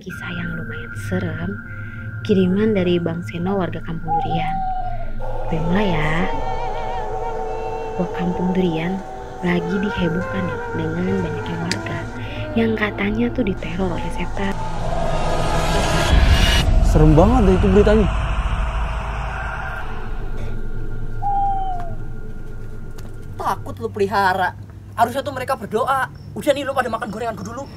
Kisah yang lumayan serem, kiriman dari Bang Seno warga Kampung Durian. Gue mulai ya. Wah Kampung Durian lagi dihebohkan nih dengan banyaknya warga yang katanya tuh diteror oleh setan. Serem banget deh itu beritanya. Takut lu pelihara. Harusnya tuh mereka berdoa. Udah nih lu pada makan gorenganku dulu.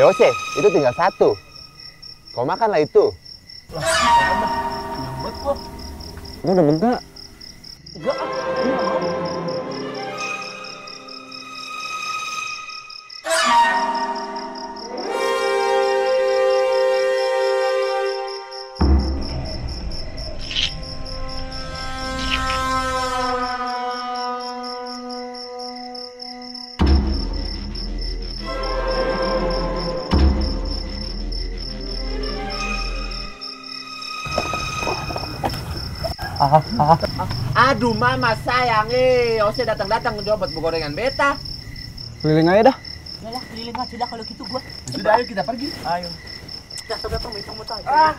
Ya Ose, itu tinggal satu. Kau makanlah itu. Lu udah enggak? Enggak Aduh mama sayang eh, Ose datang-datang buat gorengan beta. Keliling aja dah. Ya lah, keliling aja lah kalau gitu gua. Sudah ayo kita pergi. Ayo. Datang-datang minta muta aja. Ah.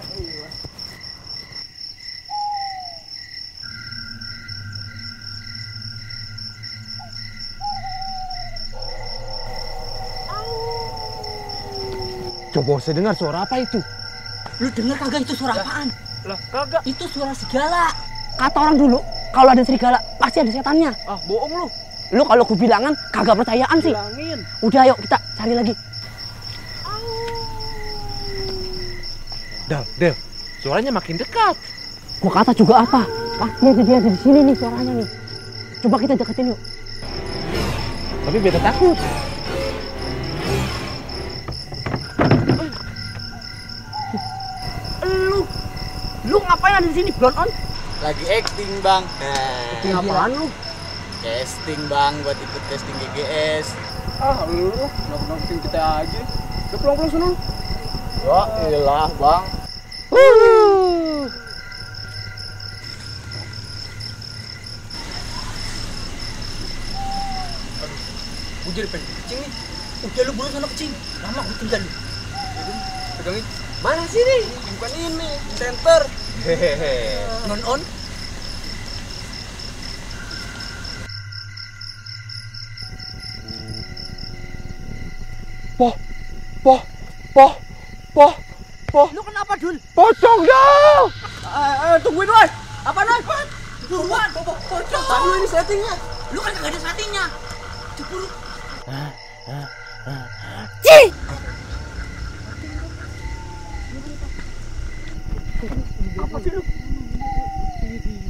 Coba Ose dengar suara apa itu? Lu denger kagak itu suara apaan? Lah kagak. Itu suara segala. Kata orang dulu, kalau ada serigala pasti ada setannya. Ah bohong lu. Lu kalau ku bilangan kagak percayaan sih. Bilangin. Udah ayo kita cari lagi. Del, Del. Suaranya makin dekat. Gua kata juga apa? Pasti ada dia di sini nih suaranya nih. Coba kita deketin yuk. Tapi beta takut. Lu, lu ngapain ada di sini? Blon on? Lagi acting bang. Ini apaan lu? Casting bang, buat ikut casting GGS. Ah, lu nakut-nakutin kita aja. Udah pulang-pulang sana. Ya iyalah bang. Gua jadi pengen kecing nih. Udah lu buruan sana kecing. Lama gua tinggal nih. Pegangin. Mana sih nih? Bukan ini, center. Hehehe. Non on. Poh, poh, poh, poh, poh, Lu kenapa dul? pocong dong! Eh, tungguin woy. Apa non? Buruan. Pocong. Tadi ini settingnya. Lu kan kagak ada settingnya. Ceburu. Apa sih lu?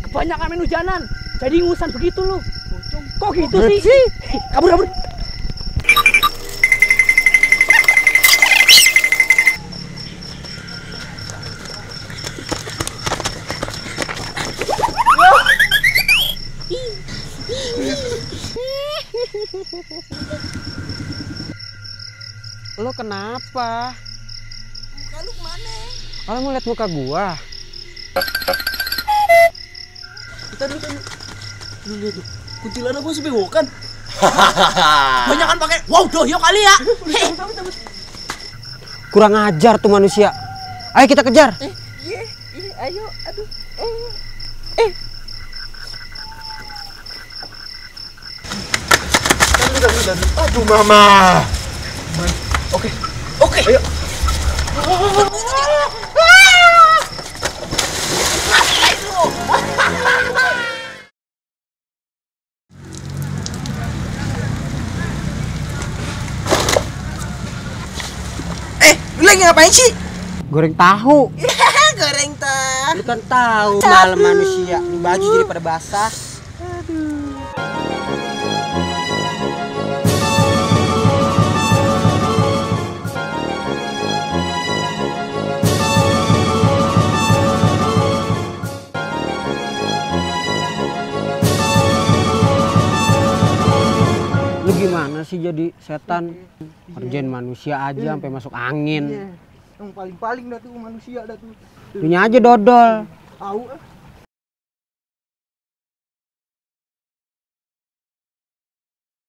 Kebanyakan main hujanan. Jadi ngusan begitu lu. Kok gitu sih? Kabur kabur. Lo kenapa? Muka lu ke mana? Kalau mau lihat muka gua. Kita dulu kan. Lu lihat tuh. Kuntilanak gua sebewokan. Banyak kan pakai wow dohyo kali ya. Kurang ajar tuh manusia. Ayo kita kejar. Iya, iya, ayo, aduh. Aduh mama. Oke. Ayo. Lu lagi ngapain sih? Goreng tahu. Goreng teh. Lu kan tahu malam manusia. Ini baju jadi pada basah. Gimana sih jadi setan? Kerjain manusia aja sampai masuk angin. Yang paling-paling dah tuh manusia dah tuh. Dunia aja dodol. Tahu eh.